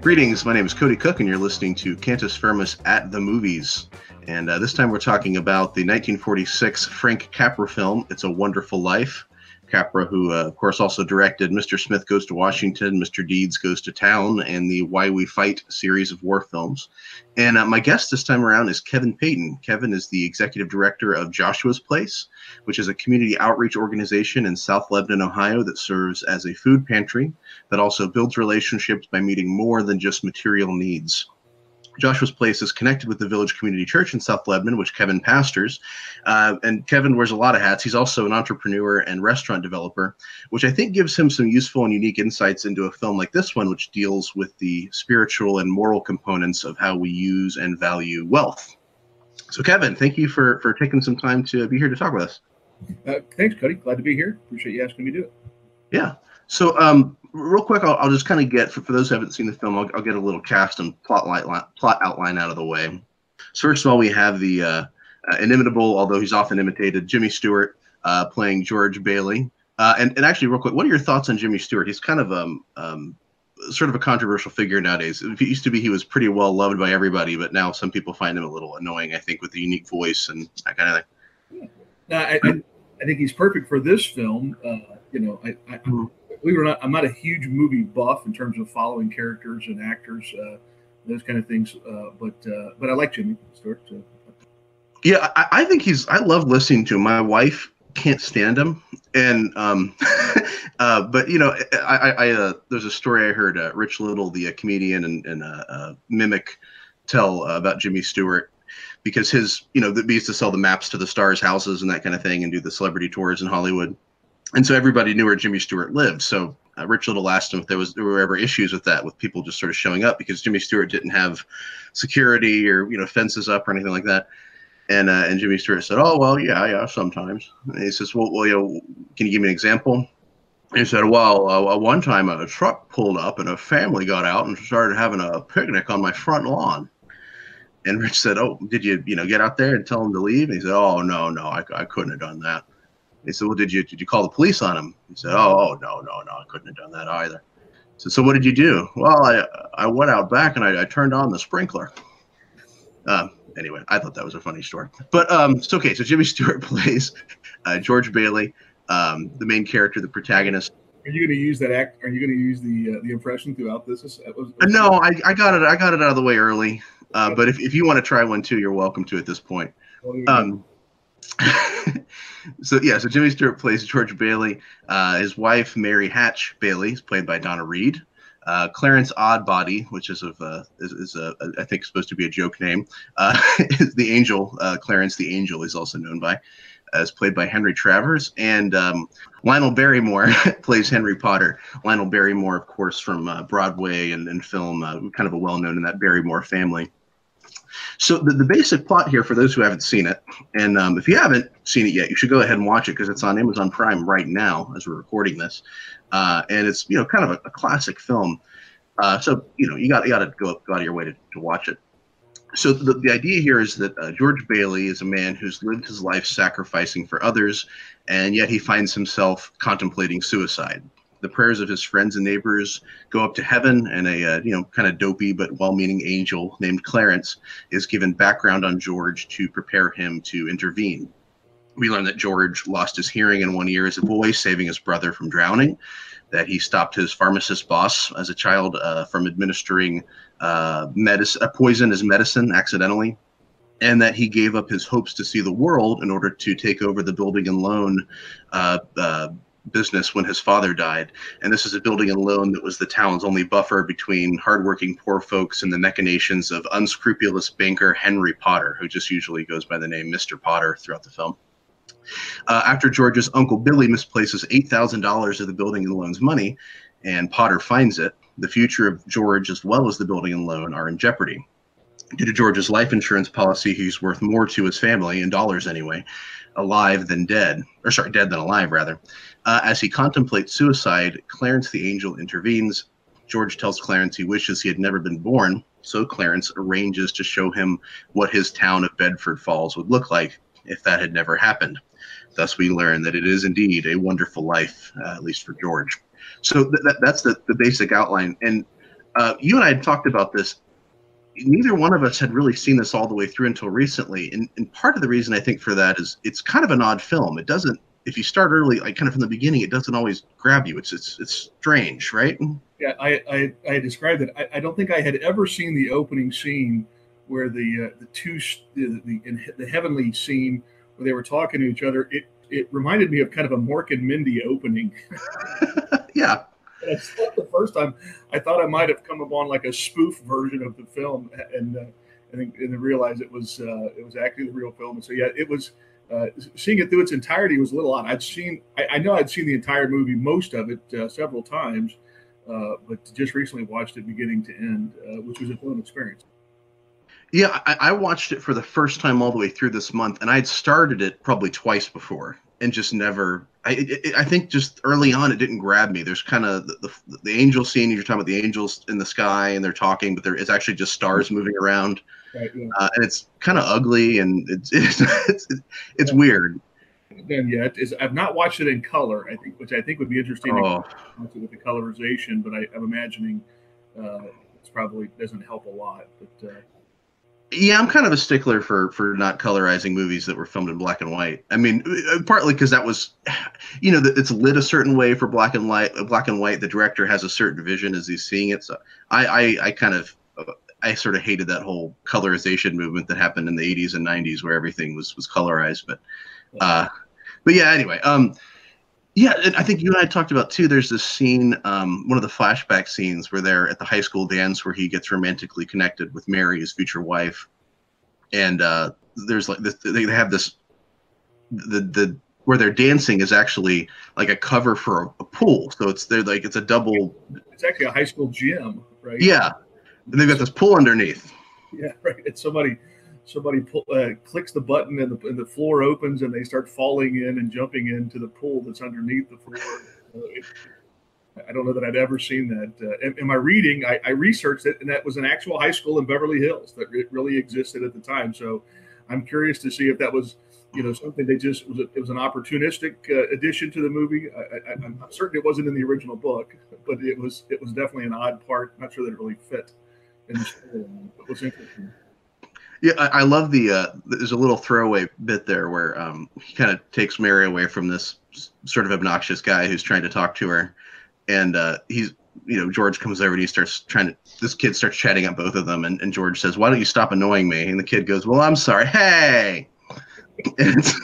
Greetings, my name is Cody Cook, and you're listening to Cantus Firmus at the Movies. And uh, this time we're talking about the 1946 Frank Capra film, It's a Wonderful Life. Capra, who, uh, of course, also directed Mr. Smith Goes to Washington, Mr. Deeds Goes to Town, and the Why We Fight series of war films. And uh, my guest this time around is Kevin Peyton. Kevin is the executive director of Joshua's Place, which is a community outreach organization in South Lebanon, Ohio, that serves as a food pantry that also builds relationships by meeting more than just material needs. Joshua's Place is connected with the Village Community Church in South Lebanon, which Kevin pastors. Uh, and Kevin wears a lot of hats. He's also an entrepreneur and restaurant developer, which I think gives him some useful and unique insights into a film like this one, which deals with the spiritual and moral components of how we use and value wealth. So, Kevin, thank you for for taking some time to be here to talk with us. Uh, thanks, Cody. Glad to be here. Appreciate you asking me to do it. Yeah. So, um, real quick, I'll, I'll just kind of get for, for those who haven't seen the film, I'll, I'll get a little cast and plot line, plot outline out of the way. So, first of all, we have the uh, uh, inimitable, although he's often imitated, Jimmy Stewart uh, playing George Bailey. Uh, and, and actually, real quick, what are your thoughts on Jimmy Stewart? He's kind of um, um, sort of a controversial figure nowadays. It used to be he was pretty well loved by everybody, but now some people find him a little annoying. I think with the unique voice and that kind of thing. No, I, I, I think he's perfect for this film. Uh, you know, I, I, mm-hmm we were not. I'm not a huge movie buff in terms of following characters and actors, uh, those kind of things. Uh, but uh, but I like Jimmy Stewart. yeah, I, I, think he's. I love listening to him. My wife can't stand him, and um, uh, but you know, I, I, uh, there's a story I heard. Uh, Rich Little, the comedian and, and mimic, tell about Jimmy Stewart because his, you know, he used to sell the maps to the stars' houses and that kind of thing, and do the celebrity tours in Hollywood and so everybody knew where Jimmy Stewart lived. So uh, Rich Little asked him if there was there were ever issues with that, with people just sort of showing up because Jimmy Stewart didn't have security or you know fences up or anything like that. And uh, and Jimmy Stewart said, "Oh well, yeah, yeah, sometimes." And he says, "Well, well, you know, can you give me an example?" And he said, "Well, uh, one time a truck pulled up and a family got out and started having a picnic on my front lawn." And Rich said, "Oh, did you you know get out there and tell them to leave?" And he said, "Oh no, no, I, I couldn't have done that." He said, "Well, did you did you call the police on him?" He said, "Oh, oh no, no, no, I couldn't have done that either." So, so what did you do? Well, I I went out back and I, I turned on the sprinkler. Um, anyway, I thought that was a funny story. But um, so okay, so Jimmy Stewart plays uh, George Bailey, um, the main character, the protagonist. Are you going to use that act? Are you going to use the uh, the impression throughout this? Was, was, no, I, I got it. I got it out of the way early. Uh, but if, if you want to try one too, you're welcome to at this point. Um, so yeah, so Jimmy Stewart plays George Bailey. Uh, his wife Mary Hatch Bailey is played by Donna Reed. Uh, Clarence Odbody, which is of uh, is, is a, I think supposed to be a joke name, uh, is the angel. Uh, Clarence the Angel is also known by, as played by Henry Travers, and um, Lionel Barrymore plays Henry Potter. Lionel Barrymore, of course, from uh, Broadway and, and film, uh, kind of a well known in that Barrymore family. So the, the basic plot here, for those who haven't seen it, and um, if you haven't seen it yet, you should go ahead and watch it because it's on Amazon Prime right now as we're recording this, uh, and it's you know kind of a, a classic film. Uh, so you know you got you got to go go out of your way to, to watch it. So the, the idea here is that uh, George Bailey is a man who's lived his life sacrificing for others, and yet he finds himself contemplating suicide the prayers of his friends and neighbors go up to heaven, and a uh, you know kind of dopey but well-meaning angel named Clarence is given background on George to prepare him to intervene. We learn that George lost his hearing in one ear as a boy, saving his brother from drowning. That he stopped his pharmacist boss as a child uh, from administering uh, medicine, uh, poison as medicine accidentally, and that he gave up his hopes to see the world in order to take over the building and loan uh, uh, business when his father died. And this is a building and loan that was the town's only buffer between hardworking poor folks and the machinations of unscrupulous banker Henry Potter, who just usually goes by the name Mr. Potter throughout the film. Uh, after George's uncle Billy misplaces $8,000 of the building and loan's money, and Potter finds it, the future of George as well as the building and loan are in jeopardy. Due to George's life insurance policy, he's worth more to his family, in dollars anyway, alive than dead, or sorry, dead than alive, rather. Uh, as he contemplates suicide, Clarence the Angel intervenes. George tells Clarence he wishes he had never been born, so Clarence arranges to show him what his town of Bedford Falls would look like if that had never happened. Thus, we learn that it is indeed a wonderful life, uh, at least for George. So th- that, that's the, the basic outline. And uh, you and I had talked about this. Neither one of us had really seen this all the way through until recently, and, and part of the reason I think for that is it's kind of an odd film. It doesn't, if you start early, like kind of from the beginning, it doesn't always grab you. It's it's it's strange, right? Yeah, I I, I described it. I, I don't think I had ever seen the opening scene where the uh, the two the, the the heavenly scene where they were talking to each other. It it reminded me of kind of a Mork and Mindy opening. yeah. And I thought the first time I thought I might have come upon like a spoof version of the film, and uh, and then, and then realized it was uh, it was actually the real film. And so yeah, it was uh, seeing it through its entirety was a little odd. I'd seen I, I know I'd seen the entire movie, most of it, uh, several times, uh, but just recently watched it beginning to end, uh, which was a fun experience. Yeah, I, I, watched it for the first time all the way through this month, and I'd started it probably twice before, and just never. I it, I think just early on it didn't grab me. There's kind of the, the, the angel scene. You're talking about the angels in the sky, and they're talking, but there is actually just stars moving around, right, yeah. uh, and it's kind of ugly, and it's it's it's, it's yeah. weird. Then yet is I've not watched it in color. I think, which I think would be interesting oh. with the colorization, but I, am I'm imagining uh, it's probably doesn't help a lot, but. Uh, yeah, I'm kind of a stickler for for not colorizing movies that were filmed in black and white. I mean, uh, partly because that was, you know, it's lit a certain way for black and white. Black and white, the director has a certain vision as he's seeing it. So I, I, I kind of, I sort of hated that whole colorization movement that happened in the 80s and 90s where everything was was colorized. But, uh, but yeah. Anyway, um, yeah, and I think you and I talked about too. There's this scene, um, one of the flashback scenes where they're at the high school dance where he gets romantically connected with Mary, his future wife, and uh, there's like this, they have this, the the where they're dancing is actually like a cover for a, a pool. So it's they're like it's a double. It's actually a high school gym, right? Yeah, and they've got this pool underneath. Yeah, right. It's somebody somebody pull, uh, clicks the button and the, and the floor opens and they start falling in and jumping into the pool that's underneath the floor. I don't know that I'd ever seen that. Uh, in, in, my reading, I, I, researched it, and that was an actual high school in Beverly Hills that it really existed at the time. So I'm curious to see if that was, you know, something they just was. A, it was an opportunistic uh, addition to the movie. I, am certain it wasn't in the original book, but it was. It was definitely an odd part. Not sure that it really fit in the story. It was interesting. Yeah, I, I love the. Uh, there's a little throwaway bit there where um, he kind of takes Mary away from this sort of obnoxious guy who's trying to talk to her, and uh, he's you know George comes over and he starts trying to. This kid starts chatting up both of them, and, and George says, "Why don't you stop annoying me?" And the kid goes, "Well, I'm sorry. Hey." it's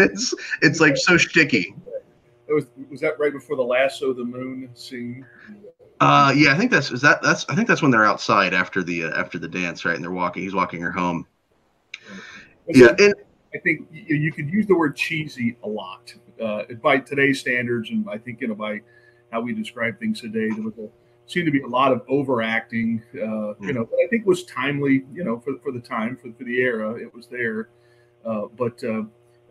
it's it's like so sticky. Was, was that right before the lasso the moon scene? Uh, yeah, I think that's is that that's I think that's when they're outside after the uh, after the dance, right? And they're walking. He's walking her home. yeah, and I think you, you could use the word cheesy a lot uh, by today's standards, and I think you know by how we describe things today. There was a, seemed to be a lot of overacting, uh, mm. you know. But I think was timely, you know, for for the time for for the era. It was there, uh, but uh,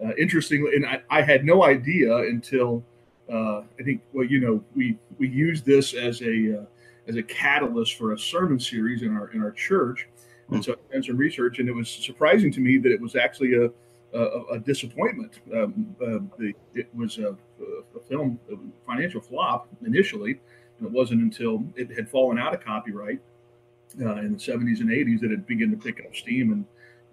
uh, interestingly, and I, I had no idea until uh, I think well, you know, we we use this as a uh, as a catalyst for a sermon series in our in our church, and hmm. so I did some research, and it was surprising to me that it was actually a a, a disappointment. Um, uh, the, it was a, a, film a financial flop initially, and it wasn't until it had fallen out of copyright uh, in the 70s and 80s that it began to pick up steam and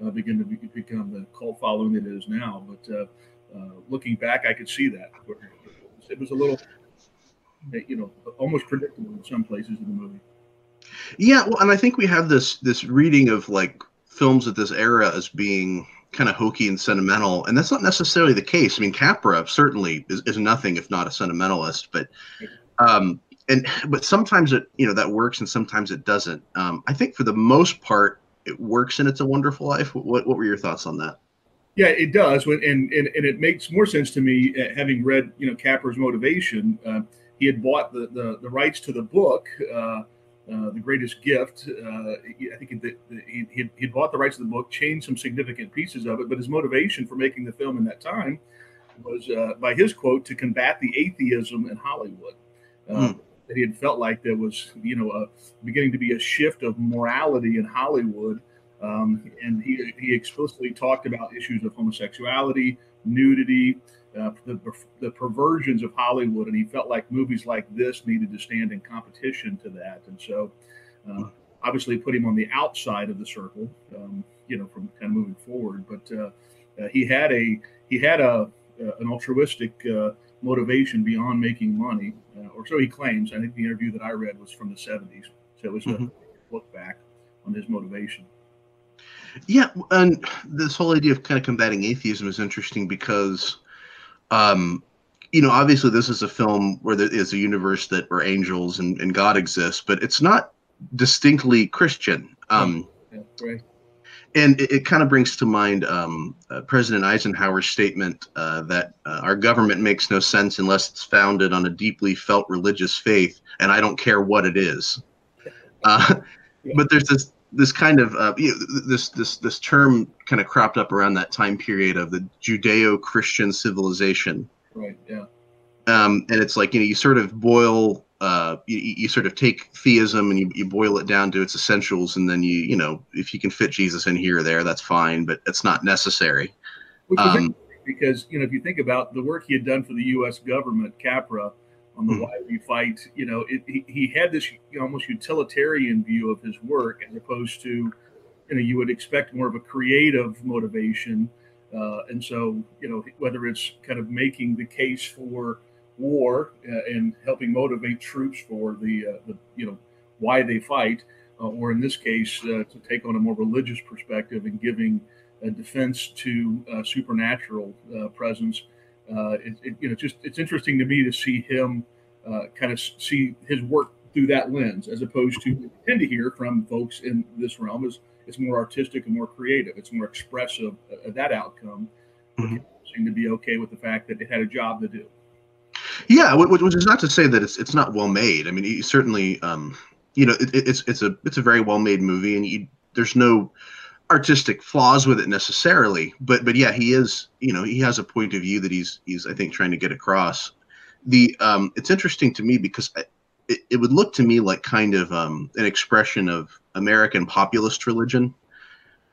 uh, begin to be, become the cult following that it is now. But uh, uh, looking back, I could see that it was a little, you know, almost predictable in some places in the movie. Yeah, well, and I think we have this this reading of like films at this era as being kind of hokey and sentimental, and that's not necessarily the case. I mean, Capra certainly is, is nothing if not a sentimentalist, but um, and but sometimes it you know that works and sometimes it doesn't. Um, I think for the most part, it works and it's a wonderful life. What what were your thoughts on that? Yeah, it does, and and, and it makes more sense to me uh, having read you know Capra's motivation. Uh, he had bought the, the, the rights to the book, uh, uh, the greatest gift. Uh, I think he, he he bought the rights to the book, changed some significant pieces of it, but his motivation for making the film in that time was, uh, by his quote, to combat the atheism in Hollywood. Hmm. That he had felt like there was, you know, a, beginning to be a shift of morality in Hollywood Um, and he, he explicitly talked about issues of homosexuality, nudity, uh, the, the perversions of Hollywood, and he felt like movies like this needed to stand in competition to that. And so, uh, obviously, put him on the outside of the circle, um, you know, from kind of moving forward. But uh, uh he had a he had a uh, an altruistic uh, motivation beyond making money, or so he claims. I think the interview that I read was from the '70s, so it was mm-hmm. a look back on his motivation. Yeah, and this whole idea of kind of combating atheism is interesting because, um, you know, obviously this is a film where there is a universe that where angels and, and God exists, but it's not distinctly Christian. Um, yeah, right. And it, it, kind of brings to mind um, uh, President Eisenhower's statement uh, that uh, our government makes no sense unless it's founded on a deeply felt religious faith, and I don't care what it is. Uh, yeah. But there's this this kind of uh, you know, this this this term kind of cropped up around that time period of the Judeo-Christian civilization. Right. Yeah. Um, and it's like you know you sort of boil uh, you, you sort of take theism and you, you boil it down to its essentials, and then you you know if you can fit Jesus in here or there, that's fine, but it's not necessary. Um, because you know if you think about the work he had done for the U.S. government, Capra on the mm-hmm. why we fight. You know, it, he, he had this almost utilitarian view of his work as opposed to, you know, you would expect more of a creative motivation. Uh, and so, you know, whether it's kind of making the case for war uh, and helping motivate troops for the, uh, the you know, why they fight, uh, or in this case, uh, to take on a more religious perspective and giving a defense to uh, supernatural presence it, it, you know, just it's interesting to me to see him uh, kind of see his work through that lens, as opposed to we tend to hear from folks in this realm is it's more artistic and more creative. It's more expressive of that outcome. Mm-hmm. Seem to be okay with the fact that it had a job to do. Yeah, which is not to say that it's it's not well made. I mean, certainly, um, you know, it, it's it's a it's a very well made movie, and you, there's no artistic flaws with it necessarily, but but yeah, he is you know he has a point of view that he's he's I think trying to get across. The um, it's interesting to me because it, it would look to me like kind of um, an expression of American populist religion.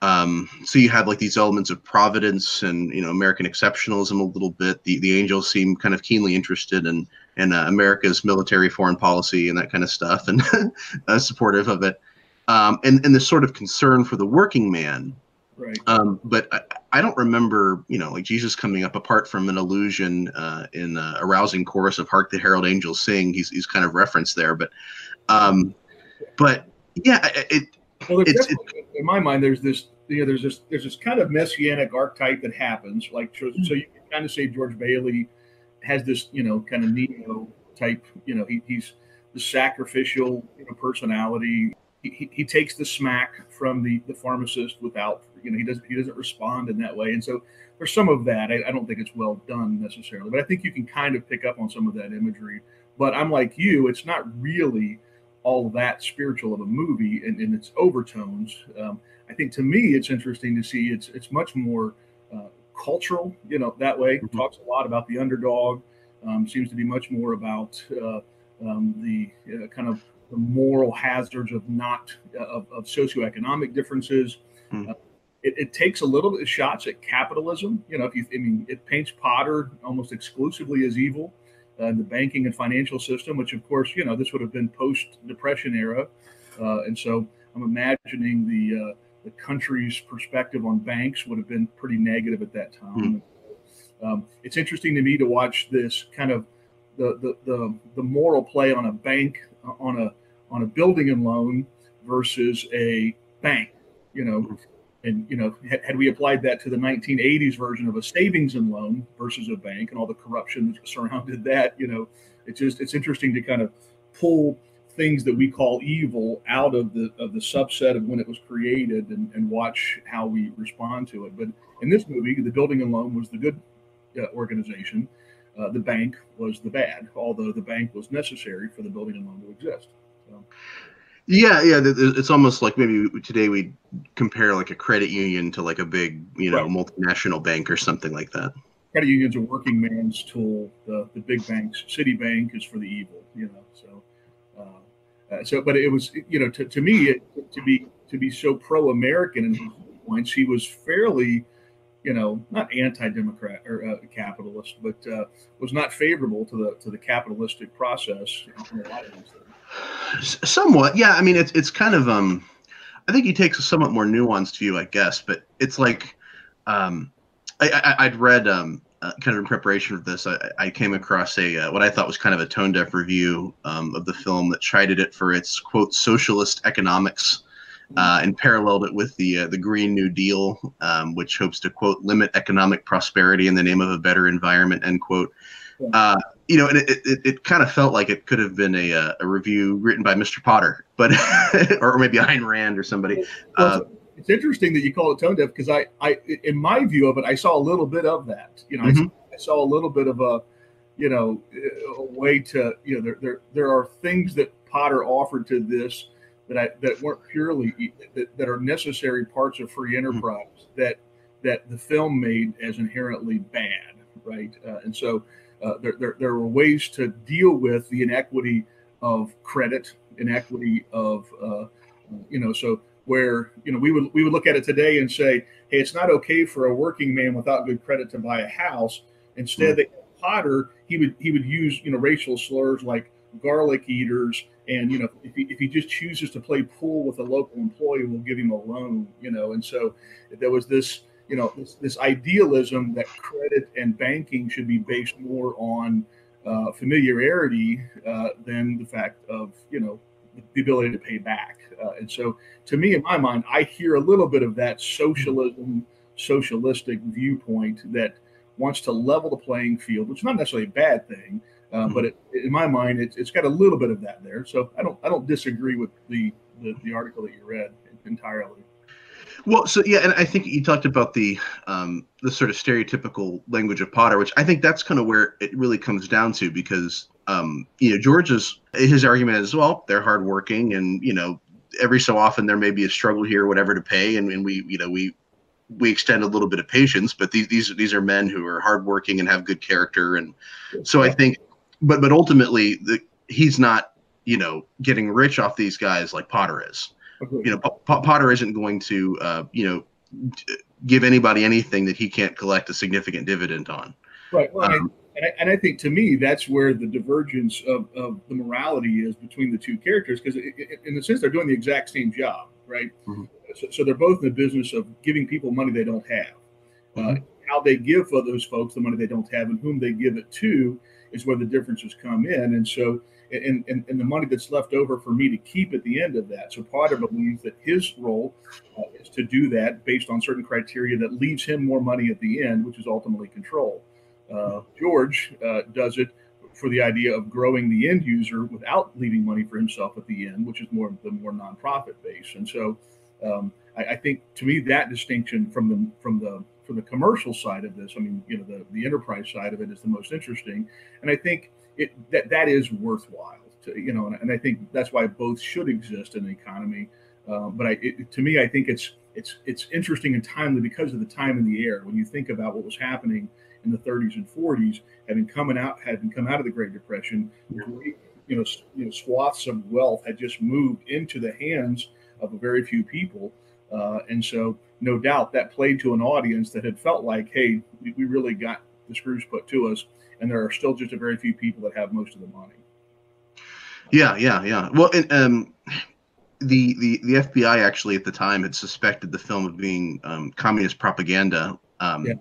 Um, so you have like these elements of providence and you know American exceptionalism a little bit. The the angels seem kind of keenly interested in in uh, America's military foreign policy and that kind of stuff and uh, supportive of it um, and and this sort of concern for the working man. Right. Um, but I, I, don't remember, you know, like Jesus coming up apart from an allusion uh, in a rousing chorus of "Hark the Herald Angels Sing." He's he's kind of referenced there, but um, but yeah, it. Well, it's, it, in my mind, there's this, you know, there's this, there's this kind of messianic archetype that happens. Like, so, so you can kind of say George Bailey has this, you know, kind of Neo type. You know, he, he's the sacrificial you know, personality he, he takes the smack from the, the pharmacist without you know he doesn't he doesn't respond in that way. And so there's some of that. I, I, don't think it's well done necessarily but i think you can kind of pick up on some of that imagery. But i'm like you it's not really all that spiritual of a movie in, in its overtones. Um, i think to me it's interesting to see it's it's much more uh, cultural you know that way. Mm-hmm. talks a lot about the underdog um, seems to be much more about uh, um, the uh, kind of the moral hazards of not of, of socioeconomic differences. Hmm. Uh, it, it, takes a little bit of shots at capitalism. You know, if you, I mean, it paints Potter almost exclusively as evil. Uh, the banking and financial system, which of course, you know, this would have been post-depression era, uh, and so I'm imagining the uh, the country's perspective on banks would have been pretty negative at that time. Mm. Um, it's interesting to me to watch this kind of the, the the the moral play on a bank on a on a building and loan versus a bank. You know, mm-hmm. and you know, had, had, we applied that to the 1980s version of a savings and loan versus a bank and all the corruption that surrounded that, you know, it's just it's interesting to kind of pull things that we call evil out of the of the subset of when it was created and, and watch how we respond to it. But in this movie, the building and loan was the good uh, organization uh, the bank was the bad, although the bank was necessary for the building and loan to exist. So. Yeah, yeah, it's almost like maybe today we compare like a credit union to like a big, you know, right. multinational bank or something like that. Credit union's are working man's tool. The the big banks, Citibank is for the evil, you know. So, uh, uh, so, but it was, you know, to, to me, it, to be to be so pro-American in points. He was fairly, you know, not anti-democrat or uh, capitalist, but uh, was not favorable to the to the capitalistic process. Somewhat, yeah. I mean, it's it's kind of um, I think he takes a somewhat more nuanced view, I guess. But it's like, um, I, I would read um uh, kind of in preparation for this, I, I came across a uh, what I thought was kind of a tone deaf review um, of the film that chided it for its quote socialist economics uh, and paralleled it with the uh, the Green New Deal, um, which hopes to quote limit economic prosperity in the name of a better environment end quote. Uh, you know, and it, it, it kind of felt like it could have been a, uh, a review written by Mr. Potter, but or maybe Ayn Rand or somebody. Well, it's interesting that you call it tone deaf because I, I, in my view of it, I saw a little bit of that. You know, mm-hmm. I, I, saw a little bit of a, you know, a way to, you know, there, there, there are things that Potter offered to this that I that weren't purely that, that are necessary parts of free mm-hmm. enterprise mm-hmm. that that the film made as inherently bad, right? Uh, and so uh, there, there there were ways to deal with the inequity of credit, inequity of, uh, you know, so where you know we would we would look at it today and say, hey, it's not okay for a working man without good credit to buy a house. Instead, mm-hmm. Potter he would he would use you know racial slurs like garlic eaters and you know if he, if he just chooses to play pool with a local employee we'll give him a loan you know. And so there was this you know this, this idealism that credit and banking should be based more on uh, familiarity uh, than the fact of you know the ability to pay back uh, and so to me in my mind i hear a little bit of that socialism socialistic viewpoint that wants to level the playing field which is not necessarily a bad thing uh, but it, in my mind, it's, it's got a little bit of that there. So I don't I don't disagree with the the, the article that you read entirely. Well, so yeah, and I think you talked about the um, the sort of stereotypical language of Potter, which I think that's kind of where it really comes down to because um, you know George's his argument is well they're hardworking and you know every so often there may be a struggle here or whatever to pay and, and we you know we we extend a little bit of patience but these these these are men who are hardworking and have good character and so I think but but ultimately, the, he's not you know getting rich off these guys like Potter is. Okay. You know, P- Potter isn't going to uh, you know give anybody anything that he can't collect a significant dividend on. Right. Well, um, and, I, and I think to me that's where the divergence of, of the morality is between the two characters because in a sense they're doing the exact same job, right? Mm-hmm. So, so, they're both in the business of giving people money they don't have. Uh, mm-hmm. Uh, how they give for those folks the money they don't have and whom they give it to is where the differences come in. And so, and, and, and the money that's left over for me to keep at the end of that. So Potter believes that his role uh, is to do that based on certain criteria that leaves him more money at the end, which is ultimately control. Uh, George uh, does it for the idea of growing the end user without leaving money for himself at the end, which is more the more nonprofit base. And so, um, I, I, think to me that distinction from the from the for the commercial side of this, I mean, you know, the, the enterprise side of it is the most interesting. And I think it that that is worthwhile to, you know, and, and I think that's why both should exist in the economy. Uh, but I, it, to me, I think it's it's it's interesting and timely because of the time in the air. When you think about what was happening in the 30s and 40s, having coming out, having come out of the Great Depression, you know, you know, swaths of wealth had just moved into the hands of a very few people, uh, and so no doubt that played to an audience that had felt like, hey, we really got the screws put to us, and there are still just a very few people that have most of the money. Yeah, yeah, yeah. Well, and, um, the the the FBI actually at the time had suspected the film of being um, communist propaganda um, yeah.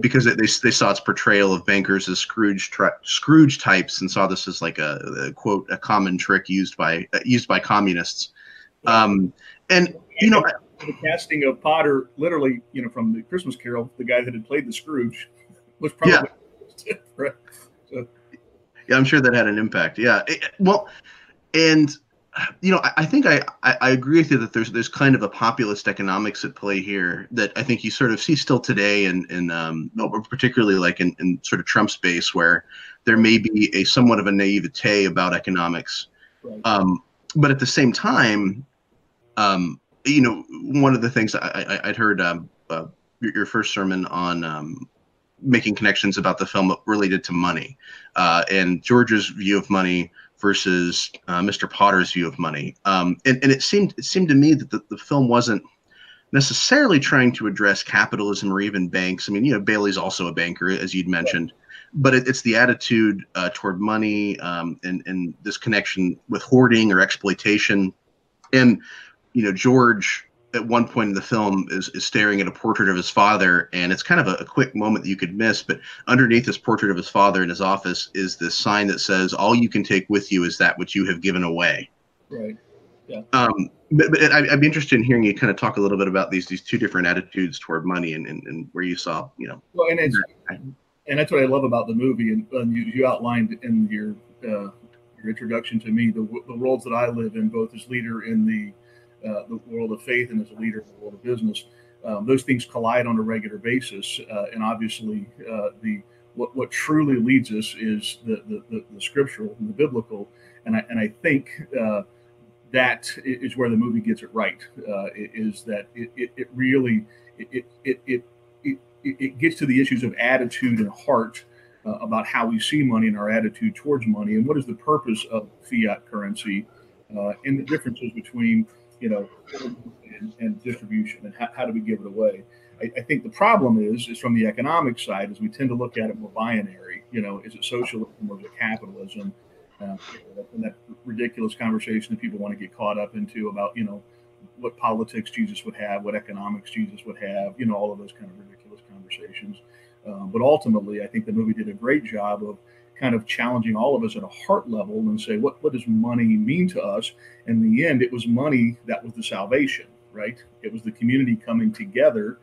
because they, they saw its portrayal of bankers as Scrooge Scrooge types and saw this as like a, a quote a common trick used by uh, used by communists. Um, and you know the casting of Potter, literally, you know, from the Christmas Carol, the guy that had played the Scrooge, was probably yeah. so. yeah, I'm sure that had an impact. Yeah, it, well, and you know, I, I think I, I, I agree with you that there's there's kind of a populist economics at play here that I think you sort of see still today, and and um, particularly like in, in sort of Trump's base, where there may be a somewhat of a naivete about economics, right. um, but at the same time, um, you know, one of the things I, I, would heard um, uh, your, first sermon on um, making connections about the film related to money uh, and George's view of money versus uh, Mr. Potter's view of money. Um, and, and it seemed it seemed to me that the, the film wasn't necessarily trying to address capitalism or even banks. I mean, you know, Bailey's also a banker, as you'd mentioned, but it, it's the attitude uh, toward money um, and and this connection with hoarding or exploitation. And you know, George at one point in the film is, is staring at a portrait of his father and it's kind of a, a, quick moment that you could miss but underneath this portrait of his father in his office is this sign that says all you can take with you is that which you have given away. Right. Yeah. Um, but, but I, would be interested in hearing you kind of talk a little bit about these these two different attitudes toward money and, and, and where you saw you know. Well and it's and that's what i love about the movie and, and you, you outlined in your uh, your introduction to me the, the worlds that i live in both as leader in the uh, the world of faith and as a leader in the world of business. Um, those things collide on a regular basis, uh, and obviously, uh, the what, what truly leads us is the the, the, the scriptural and the biblical, and I and I think uh, that is where the movie gets it right. Uh, is that it, it, it really it it, it it it gets to the issues of attitude and heart about how we see money and our attitude towards money, and what is the purpose of fiat currency, uh, and the differences between you know, and, and distribution and how, how, do we give it away? I, I, think the problem is is from the economic side, is we tend to look at it more binary. You know, is it socialism or is it capitalism? Uh, and that ridiculous conversation that people want to get caught up into about you know what politics Jesus would have, what economics Jesus would have, you know, all of those kind of ridiculous conversations. Uh, but ultimately, I think the movie did a great job of kind of challenging all of us at a heart level and say, what, what does money mean to us? In the end, it was money that was the salvation, right? It was the community coming together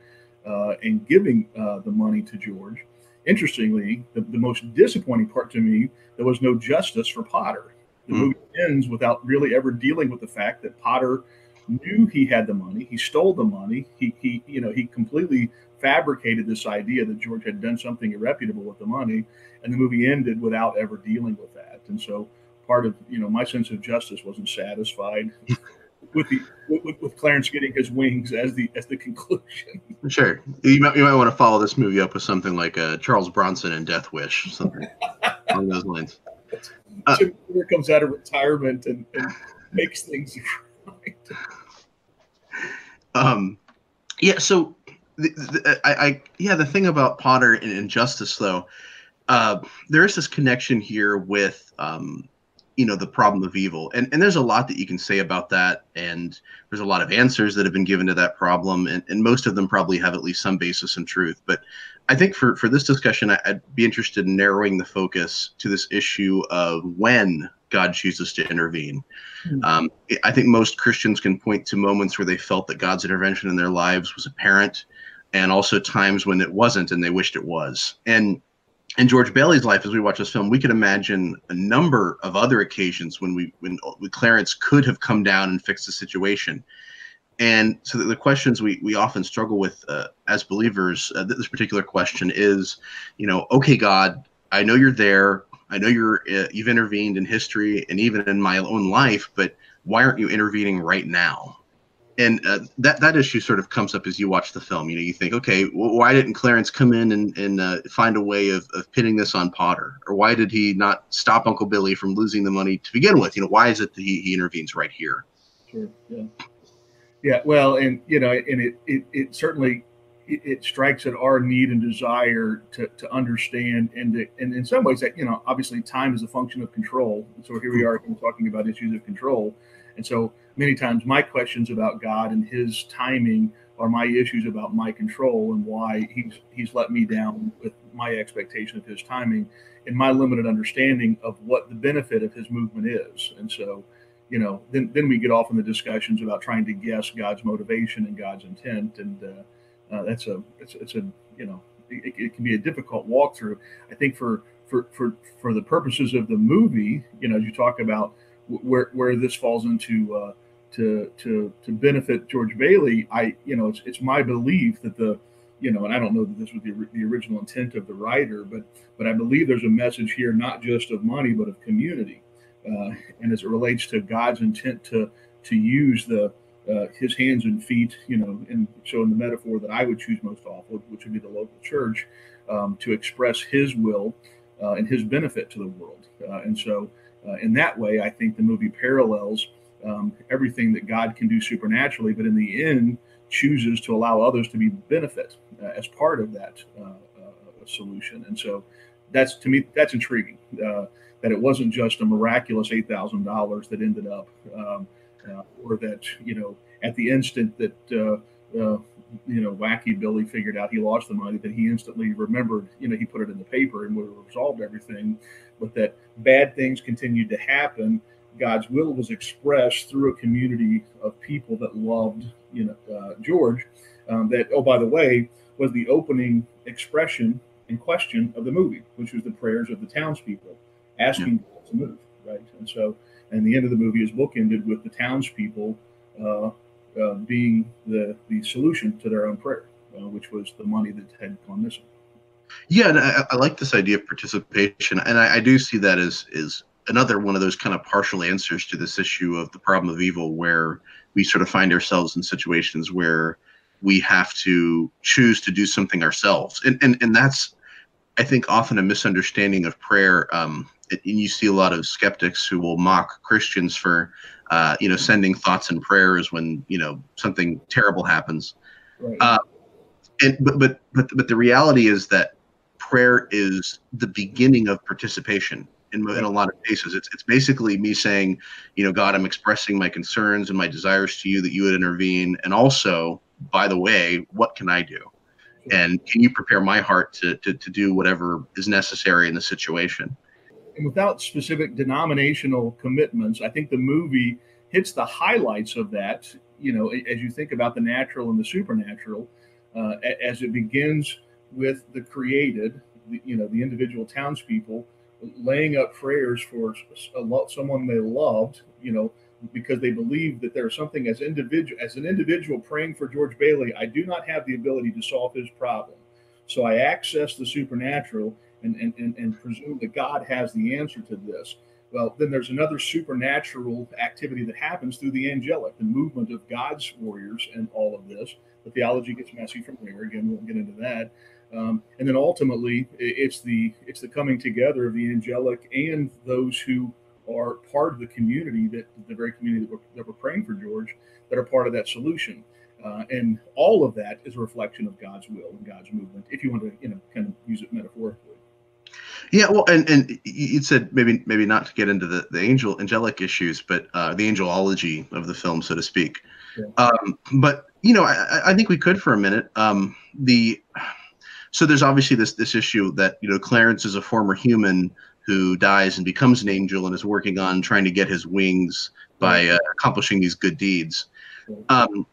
uh, and giving uh, the money to George. Interestingly, the, the, most disappointing part to me, there was no justice for Potter. The mm. movie ends without really ever dealing with the fact that Potter knew he had the money. He stole the money. He, he you know, he completely fabricated this idea that George had done something irreputable with the money, and the movie ended without ever dealing with that. And so, part of you know my sense of justice wasn't satisfied with the with, with, Clarence getting his wings as the as the conclusion. Sure, you might, you might want to follow this movie up with something like uh, Charles Bronson and Death Wish, something along those lines. Uh, Jim comes out of retirement and, and makes things. Um, yeah. So the, the, I, I, yeah, the thing about Potter and Injustice, though, uh, there is this connection here with, um, you know, the problem of evil, and and there's a lot that you can say about that, and there's a lot of answers that have been given to that problem, and, and most of them probably have at least some basis in truth. But I think for for this discussion, I'd be interested in narrowing the focus to this issue of when God chooses to intervene. Hmm. Um, I think most Christians can point to moments where they felt that God's intervention in their lives was apparent and also times when it wasn't and they wished it was. And in George Bailey's life, as we watch this film, we can imagine a number of other occasions when we when, when Clarence could have come down and fixed the situation. And so the questions we, we often struggle with uh, as believers, uh, this particular question is, you know, okay, God, I know you're there. I know you're uh, you've intervened in history and even in my own life, but why aren't you intervening right now? and uh, that that issue sort of comes up as you watch the film. You know, you think, okay, well, why didn't Clarence come in and, and uh, find a way of, of pinning this on Potter, or why did he not stop Uncle Billy from losing the money to begin with? You know, why is it that he, he intervenes right here? Sure. Yeah. Yeah. Well, and you know, and it it, it certainly it, it strikes at our need and desire to, to understand and to, and in some ways that you know obviously time is a function of control. And so here we are talking about issues of control, and so many times my questions about God and His timing are my issues about my control and why He's He's let me down with my expectation of His timing and my limited understanding of what the benefit of His movement is. And so, you know, then then we get off in the discussions about trying to guess God's motivation and God's intent, and uh, uh, that's a it's, it's a you know it, it can be a difficult walkthrough. I think for for for for the purposes of the movie, you know, as you talk about where where this falls into uh, to to to benefit George Bailey, I you know it's it's my belief that the you know, and I don't know that this was the, the original intent of the writer, but but I believe there's a message here not just of money but of community, uh, and as it relates to God's intent to to use the uh, his hands and feet, you know, and so in the metaphor that I would choose most often, which would be the local church, um, to express His will uh, and His benefit to the world, uh, and so uh, in that way, I think the movie parallels um, everything that God can do supernaturally, but in the end, chooses to allow others to be benefit uh, as part of that uh, solution. And so, that's to me that's intriguing that it wasn't just a miraculous eight thousand dollars that ended up, um, or that you know at the instant that you know, wacky Billy figured out he lost the money, that he instantly remembered, you know, he put it in the paper and would have resolved everything, but that bad things continued to happen. God's will was expressed through a community of people that loved, you know, uh, George. Um, that, oh, by the way, was the opening expression and question of the movie, which was the prayers of the townspeople asking yeah. to move, right? And so, and the end of the movie is bookended with the townspeople uh, uh, being the the solution to their own prayer, uh, which was the money that had gone missing. Yeah, and I, I like this idea of participation, and I, I, do see that as is another one of those kind of partial answers to this issue of the problem of evil, where we sort of find ourselves in situations where we have to choose to do something ourselves, and and and that's I think often a misunderstanding of prayer. Um, and you see a lot of skeptics who will mock Christians for uh, you know, sending thoughts and prayers when you know something terrible happens. Right. Uh, and but but but but the reality is that prayer is the beginning of participation in, in a lot of cases. It's it's basically me saying, you know, God, I'm expressing my concerns and my desires to you that you would intervene, and also, by the way, what can I do? And can you prepare my heart to, to, to do whatever is necessary in the situation? And without specific denominational commitments, I think the movie hits the highlights of that. You know, as you think about the natural and the supernatural, uh, as it begins with the created, you know, the individual townspeople laying up prayers for someone they loved, you know, because they believe that there's something as individual as an individual praying for George Bailey. I do not have the ability to solve his problem, so I access the supernatural and, and, and, and presume that God has the answer to this. Well, then there's another supernatural activity that happens through the angelic, the movement of God's warriors, and all of this. The theology gets messy from there. Again, we won't get into that. Um, and then ultimately, it's the it's the coming together of the angelic and those who are part of the community that the very community that we're, that we're praying for George that are part of that solution. Uh, and all of that is a reflection of God's will and God's movement, if you want to, you know, kind of use it metaphorically. Yeah, well, and and you said maybe maybe not to get into the the angel angelic issues, but uh, the angelology of the film, so to speak. Yeah. Um, but you know, I, I think we could for a minute. Um, the so there's obviously this this issue that you know Clarence is a former human who dies and becomes an angel and is working on trying to get his wings by uh, accomplishing these good deeds. Um,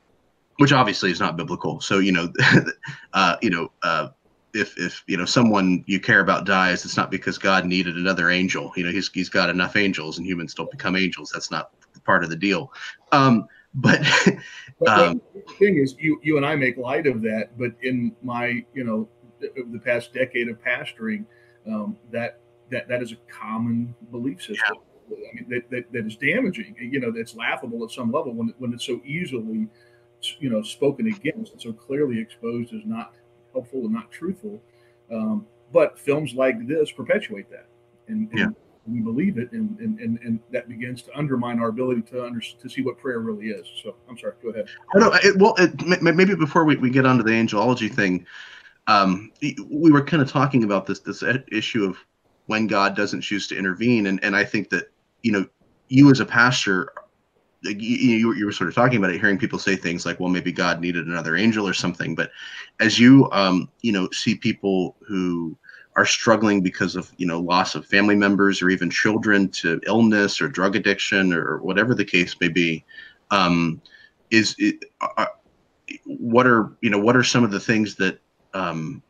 which obviously is not biblical. So you know, uh, you know, uh, if if you know someone you care about dies, it's not because God needed another angel. You know, he's he's got enough angels, and humans don't become angels. That's not part of the deal. Um, but um, the thing is, you you and I make light of that, but in my you know the past decade of pastoring, um, that that that is a common belief system. Yeah. I mean, that, that, that is damaging. You know, that's laughable at some level when when it's so easily, you know, spoken against and so clearly exposed as not helpful and not truthful. Um, but films like this perpetuate that, and, and yeah. we believe it, and, and, and and that begins to undermine our ability to under, to see what prayer really is. So I'm sorry, go ahead. Oh, no, it, well, it, maybe before we, we get onto the angelology thing, um, we were kind of talking about this this issue of when God doesn't choose to intervene, and and I think that you know you as a pastor you, you were sort of talking about it, hearing people say things like, well, maybe God needed another angel or something. But as you, um, you know, see people who are struggling because of, you know, loss of family members or even children to illness or drug addiction or whatever the case may be, um, is uh, what are, you know, what are some of the things that, um,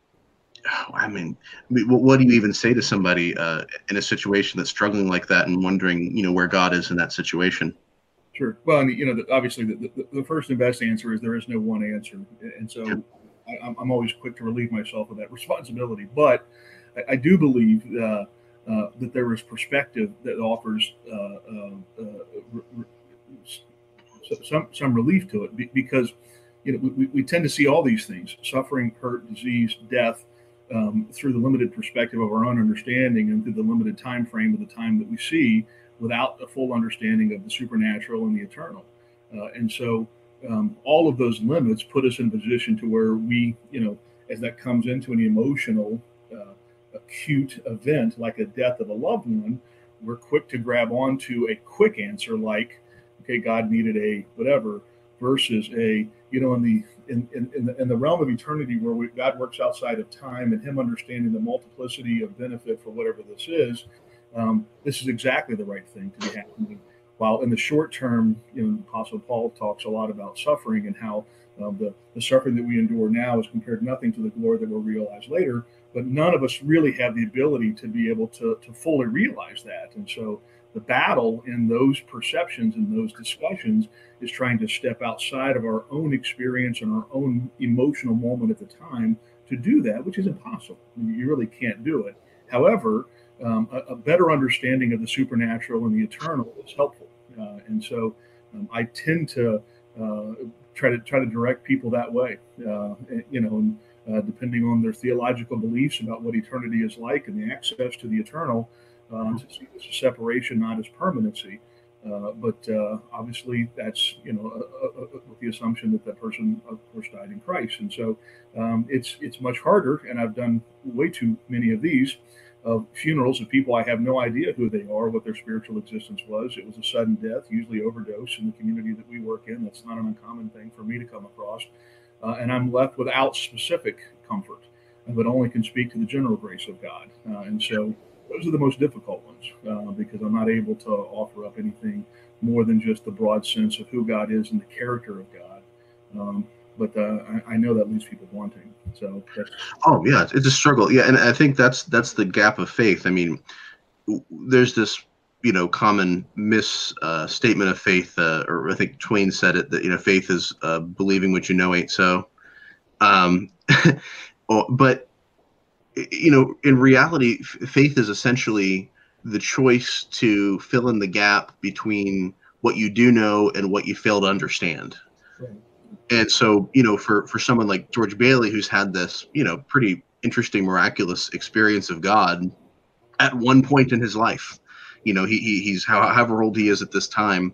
I mean, what do you even say to somebody uh, in a situation that's struggling like that and wondering, you know, where God is in that situation? Sure. Well, and you know, the, obviously, the, the, the, first and best answer is there is no one answer, and so I, am always quick to relieve myself of that responsibility. But I, I do believe uh, uh, that there is perspective that offers uh, uh, uh some some relief to it because you know we, we tend to see all these things: suffering, hurt, disease, death. Um, through the limited perspective of our own understanding and through the limited time frame of the time that we see, without a full understanding of the supernatural and the eternal. Uh, and so um, all of those limits put us in a position to where we, you know, as that comes into an emotional, uh, acute event like a death of a loved one, we're quick to grab onto a quick answer like, okay, God needed a whatever, versus a, you know, in the in, in, in, the, in the realm of eternity where we, God works outside of time and Him understanding the multiplicity of benefit for whatever this is, um, this is exactly the right thing to be happening. While in the short term, you know, Apostle Paul talks a lot about suffering and how um, the, the suffering that we endure now is compared nothing to the glory that we'll realize later. But none of us really have the ability to be able to, to fully realize that. And so the battle in those perceptions and those discussions is trying to step outside of our own experience and our own emotional moment at the time to do that, which is impossible. You really can't do it. However, um, a, a, better understanding of the supernatural and the eternal is helpful. Uh, and so um, I tend to uh, try to try to direct people that way. Uh, you know, and, uh, depending on their theological beliefs about what eternity is like and the access to the eternal, uh, to see this as separation, not as permanency. Uh, but uh, obviously, that's you know with the assumption that that person, of course, died in Christ, and so um, it's it's much harder. And I've done way too many of these of funerals of people I have no idea who they are, what their spiritual existence was. It was a sudden death, usually overdose in the community that we work in. That's not an uncommon thing for me to come across, uh, and I'm left without specific comfort, but only can speak to the general grace of God. Uh, and so those are the most difficult ones uh, because I'm not able to offer up anything more than just the broad sense of who God is and the character of God. Um, but uh, I, I, know that leaves people wanting. So oh yeah, it's a struggle. Yeah, and I think that's that's the gap of faith. I mean, there's this you know common misstatement uh, of faith, uh, or I think Twain said it that you know faith is uh, believing what you know ain't so. Um, but you know, in reality, faith is essentially the choice to fill in the gap between what you do know and what you fail to understand. Right. And so, you know, for for someone like George Bailey, who's had this, you know, pretty interesting, miraculous experience of God at one point in his life, you know, he, he he's however old he is at this time,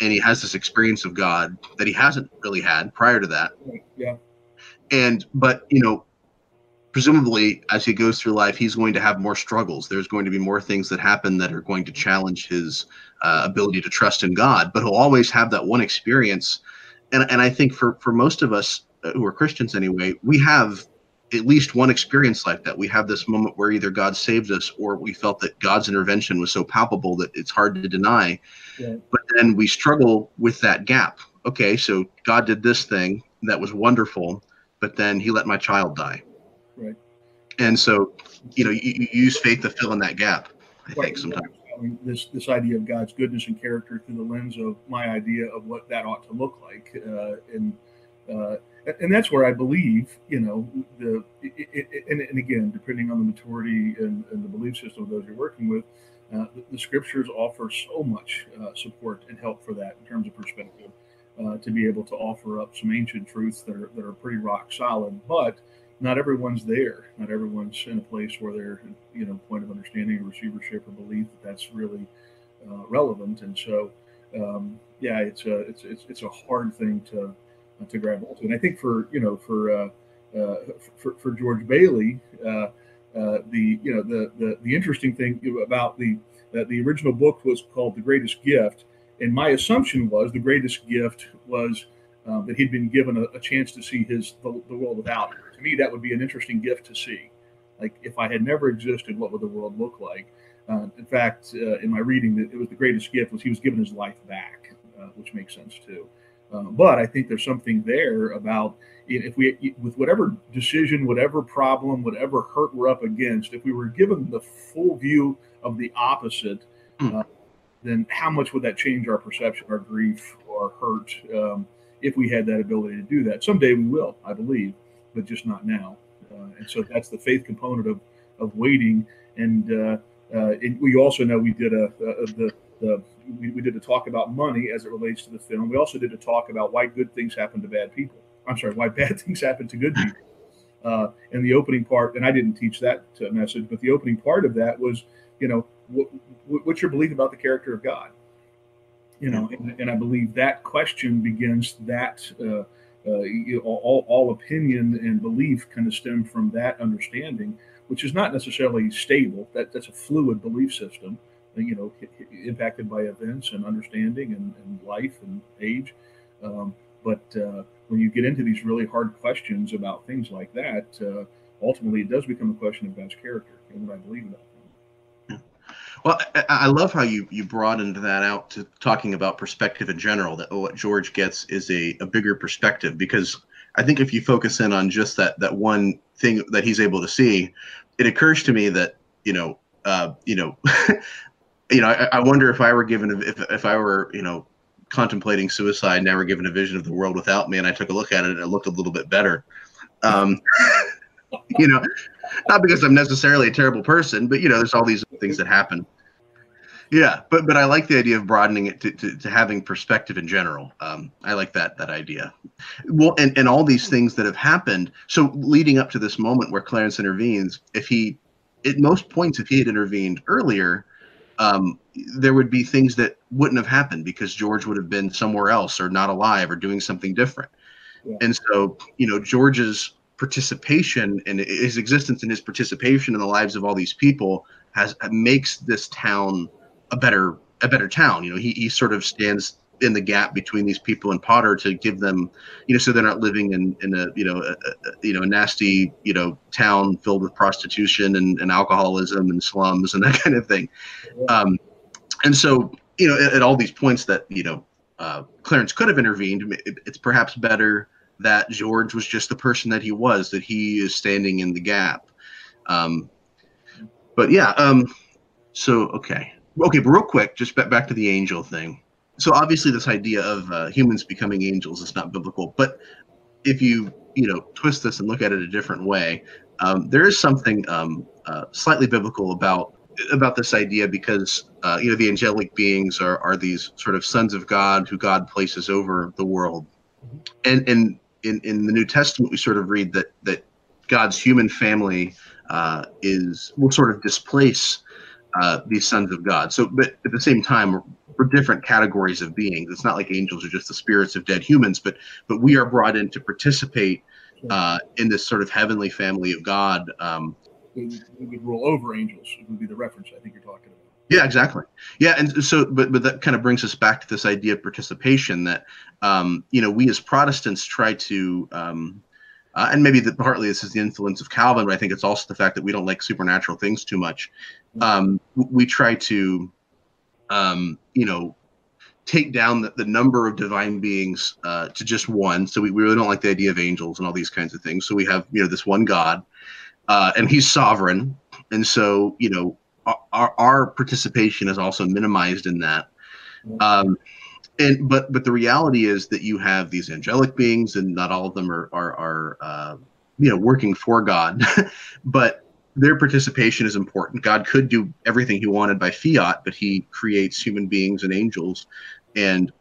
and he has this experience of God that he hasn't really had prior to that. Yeah. And but you know, presumably as he goes through life he's going to have more struggles there's going to be more things that happen that are going to challenge his uh, ability to trust in god but he'll always have that one experience and, and i think for for most of us uh, who are christians anyway we have at least one experience like that we have this moment where either god saved us or we felt that god's intervention was so palpable that it's hard to deny yeah. but then we struggle with that gap okay so god did this thing that was wonderful but then he let my child die Right. And so, you know, you, you use faith to fill in that gap. I right. think sometimes. This this idea of God's goodness and character through the lens of my idea of what that ought to look like, uh, and uh, and that's where I believe, you know, the it, it, and, and, again, depending on the maturity and, and, the belief system of those you're working with, uh, the, the, scriptures offer so much uh, support and help for that in terms of perspective. Uh, to be able to offer up some ancient truths that are that are pretty rock solid, but not everyone's there. Not everyone's in a place where they're, you know, point of understanding or receivership or belief that that's really uh, relevant. And so, um, yeah, it's a it's, it's it's a hard thing to uh, to grab onto. And I think for you know for uh, uh for, for George Bailey, uh, uh, the you know the, the the interesting thing about the the original book was called The Greatest Gift, and my assumption was the greatest gift was um, that he'd been given a, a, chance to see his the, the world without her. To me, that would be an interesting gift to see. Like if I had never existed, what would the world look like? Uh, in fact, uh, in my reading, that it was the greatest gift was he was given his life back, uh, which makes sense too. Uh, but I think there's something there about if we, with whatever decision, whatever problem, whatever hurt we're up against, if we were given the full view of the opposite, mm. then how much would that change our perception, our grief, our hurt? Um, if we had that ability to do that. Someday we will, I believe, but just not now. Uh, and so that's the faith component of of waiting. And, uh, uh, we also know we did a, a the the we, we, did a talk about money as it relates to the film. We also did a talk about why good things happen to bad people. I'm sorry, why bad things happen to good people. Uh, and the opening part, and I didn't teach that message, but the opening part of that was, you know, what, what's your belief about the character of God? You know, and, and I believe that question begins that uh, uh, you all, all opinion and belief kind of stem from that understanding, which is not necessarily stable. That that's a fluid belief system, uh, you know, impacted by events and understanding and, and life and age. Um, but uh, when you get into these really hard questions about things like that, uh, ultimately it does become a question of God's character and what I believe about. Well, I love how you you broadened that out to talking about perspective in general. That what George gets is a, a bigger perspective because I think if you focus in on just that that one thing that he's able to see, it occurs to me that you know uh, you know you know I, I, wonder if I were given if if I were you know contemplating suicide, never given a vision of the world without me, and I took a look at it and it looked a little bit better. Um, you know, not because I'm necessarily a terrible person, but you know, there's all these things that happen. Yeah, but but I like the idea of broadening it to, to, to having perspective in general. Um, I like that that idea. Well, and, and all these things that have happened. So leading up to this moment where Clarence intervenes, if he, at most points, if he had intervened earlier, um, there would be things that wouldn't have happened because George would have been somewhere else or not alive or doing something different. Yeah. And so, you know, George's participation and his existence and his participation in the lives of all these people has makes this town a better a better town. You know, he, he sort of stands in the gap between these people and Potter to give them, you know, so they're not living in, in a, you know, a, a, you know, a nasty, you know, town filled with prostitution and, and alcoholism and slums and that kind of thing. Um, and so, you know, at, at, all these points that, you know, uh, Clarence could have intervened, it, it's perhaps better that George was just the person that he was, that he is standing in the gap. Um, but yeah, um, so, okay okay, but real quick, just back to the angel thing. So obviously, this idea of uh, humans becoming angels is not biblical. But if you you know twist this and look at it a different way, um, there is something um, uh, slightly biblical about about this idea because uh, you know the angelic beings are are these sort of sons of God who God places over the world, and and in in the New Testament we sort of read that that God's human family uh, is will sort of displace uh, these sons of God. So, but at the same time, we're different categories of beings. It's not like angels are just the spirits of dead humans, but but we are brought in to participate uh, in this sort of heavenly family of God. Um, we, would rule over angels. It would be the reference I think you're talking about. Yeah, exactly. Yeah, and so, but but that kind of brings us back to this idea of participation. That um, you know, we as Protestants try to um, uh, and maybe the, partly this is the influence of Calvin, but I think it's also the fact that we don't like supernatural things too much. Um, we try to, um, you know, take down the, the number of divine beings uh, to just one. So we, we really don't like the idea of angels and all these kinds of things. So we have, you know, this one God, uh, and He's sovereign, and so you know, our, our participation is also minimized in that. Um, and but but the reality is that you have these angelic beings and not all of them are are, are uh, you know working for god but their participation is important god could do everything he wanted by fiat but he creates human beings and angels and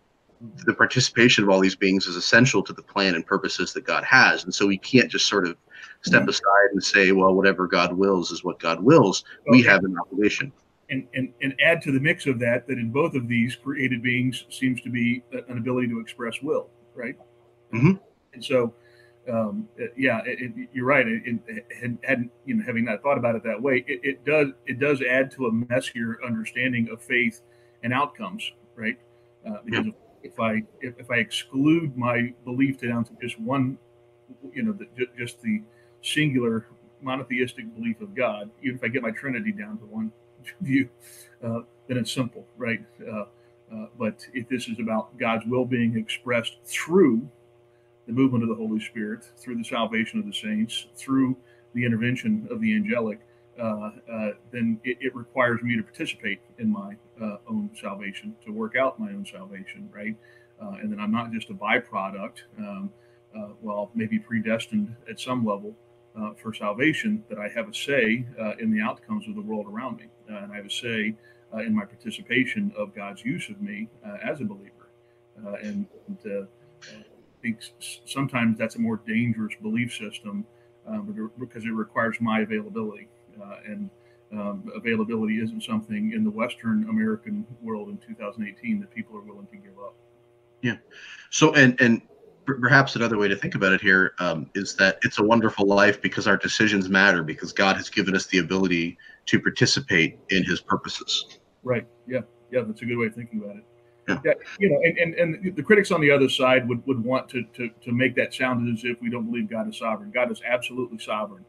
the participation of all these beings is essential to the plan and purposes that god has and so we can't just sort of step mm-hmm. aside and say well whatever god wills is what god wills okay. we have an obligation and, and, and add to the mix of that that in both of these created beings seems to be an ability to express will, right? Mm-hmm. And so, um, yeah, it, it, you're right. It, it, hadn't you know having not thought about it that way, it, does it does add to a messier understanding of faith and outcomes, right? Uh, because yeah. If I if, I exclude my belief down to just one, you know, the, just the singular monotheistic belief of God, even if I get my Trinity down to one view, uh, then it's simple, right? Uh, uh, but if this is about God's will being expressed through the movement of the Holy Spirit, through the salvation of the saints, through the intervention of the angelic, then it, it, requires me to participate in my uh, own salvation, to work out my own salvation, right? and then I'm not just a byproduct, um, well, maybe predestined at some level, uh, for salvation that I have a say uh, in the outcomes of the world around me. Uh, and I have a say uh, in my participation of God's use of me uh, as a believer. Uh, and, I think sometimes that's a more dangerous belief system because it requires my availability. And um, availability isn't something in the Western American world in 2018 that people are willing to give up. Yeah. So, and and perhaps another way to think about it here um, is that it's a wonderful life because our decisions matter because God has given us the ability to participate in His purposes. Right. Yeah. Yeah. That's a good way of thinking about it. Yeah. yeah you know, and, and, and the critics on the other side would, would want to, to, to make that sound as if we don't believe God is sovereign. God is absolutely sovereign.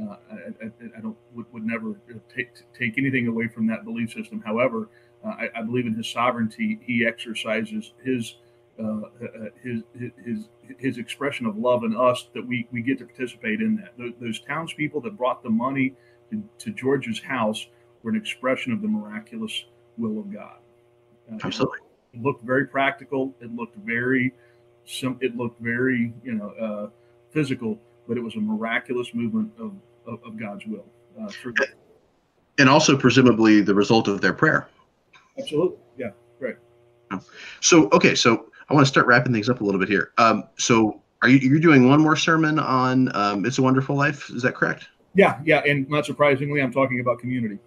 Uh, I, I, I, don't would, would never take take anything away from that belief system. However, uh, I, I, believe in His sovereignty. He exercises His uh, his, his his expression of love in us that we we get to participate in that. Those, those townspeople that brought the money to, to, George's house were an expression of the miraculous will of God. Uh, Absolutely. It, looked very practical. It looked very sim- It looked very you know uh, physical, but it was a miraculous movement of of, of God's will uh. And also presumably the result of their prayer. Absolutely. Yeah. Right. So okay, so I want to start wrapping things up a little bit here. Um, so, are you you're doing one more sermon on um, "It's a Wonderful Life"? Is that correct? Yeah, yeah, and not surprisingly, I'm talking about community.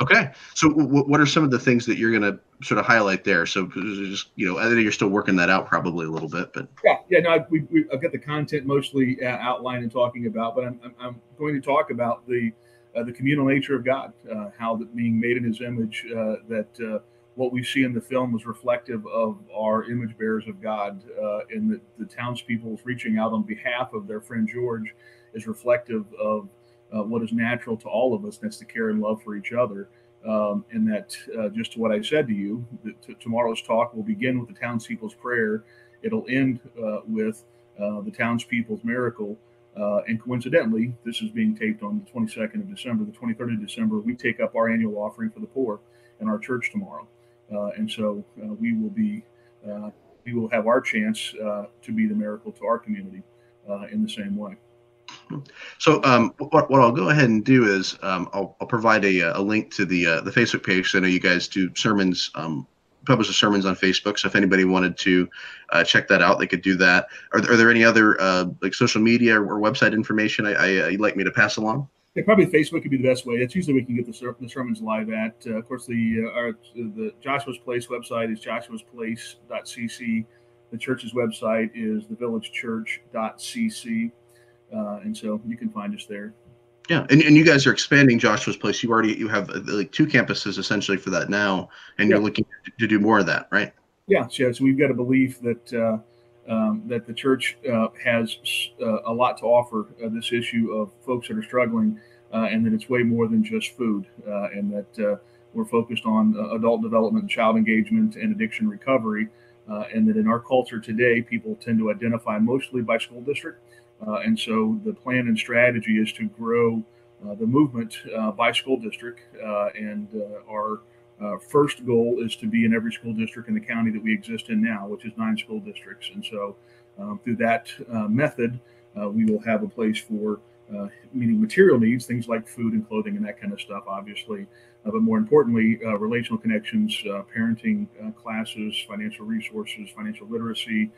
Okay, so w- what are some of the things that you're going to sort of highlight there? So, just you know, I think you're still working that out probably a little bit, but yeah, yeah, no, I, we, we, I've got the content mostly uh, outlined and talking about, but I'm, I'm, I'm going to talk about the uh, the communal nature of God, uh, how that being made in His image, uh, that uh, what we see in the film was reflective of our image bearers of God, uh, and that the townspeople reaching out on behalf of their friend George is reflective of what is natural to all of us. That's the care and love for each other. Um, and that, uh, just to what I said to you, t- tomorrow's talk will begin with the townspeople's prayer. It'll end uh, with uh, the townspeople's miracle. Uh, and coincidentally, this is being taped on the 22nd of December. The 23rd of December, we take up our annual offering for the poor in our church tomorrow. Uh, and so uh, we will be we will have our chance to be the miracle to our community in the same way. So um, what, what I'll go ahead and do is um, I'll, I'll, provide a, a link to the uh, the Facebook page. So I know you guys do sermons, um, publish the sermons on Facebook. So if anybody wanted to uh, check that out, they could do that. Are, are there any other uh, like social media or, website information I, I, you'd like me to pass along? Yeah, probably Facebook would be the best way. That's usually we can get the, ser- the sermons live at. Uh, of course, the uh, our, the Joshua's Place website is joshuasplace.cc. The church's website is thevillagechurch.cc. Uh, and so you can find us there. Yeah, and, and you guys are expanding Joshua's Place. You already you have uh, like two campuses essentially for that now, and yeah. you're looking to do more of that, right? Yeah, so, so we've got a belief that uh, um, that the church uh, has uh, a lot to offer uh, this issue of folks that are struggling, uh, and that it's way more than just food, uh, and that uh, we're focused on adult development, child engagement, and addiction recovery, and that in our culture today, people tend to identify mostly by school district, and so the plan and strategy is to grow the movement by school district, and our uh, first goal is to be in every school district in the county that we exist in now, which is nine school districts. And so, um, through that uh, method, uh, we will have a place for uh, meeting material needs, things like food and clothing and that kind of stuff, obviously. Uh, but more importantly, uh, relational connections, parenting classes, financial resources, financial literacy,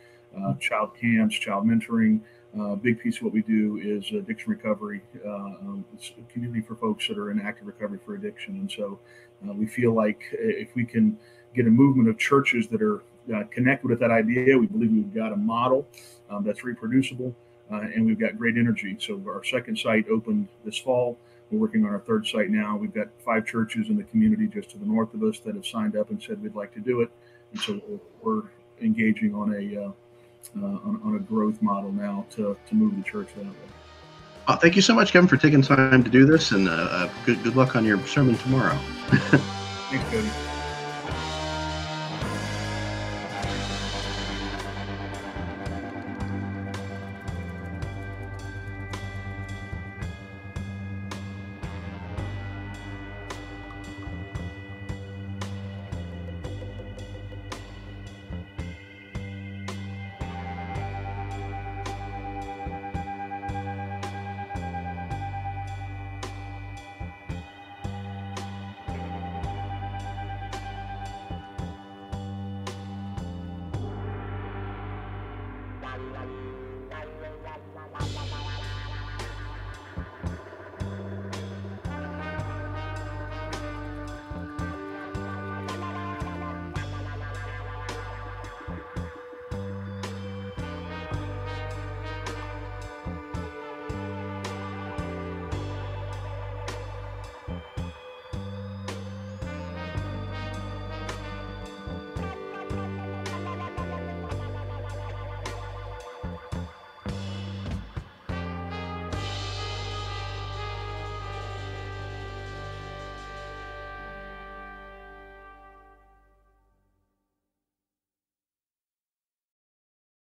child camps, child mentoring. Uh, a big piece of what we do is addiction recovery. Uh, um, it's a community for folks that are in active recovery for addiction. And so uh, we feel like if we can get a movement of churches that are connected with that idea, we believe we've got a model um, that's reproducible uh, and we've got great energy. So our second site opened this fall. We're working on our third site now. We've got five churches in the community just to the north of us that have signed up and said we'd like to do it. And so we're engaging on a uh, uh, on, on, a growth model now to, to move the church that way. Uh, thank you so much, Kevin, for taking time to do this, and uh, uh good good luck on your sermon tomorrow. Thanks, Cody.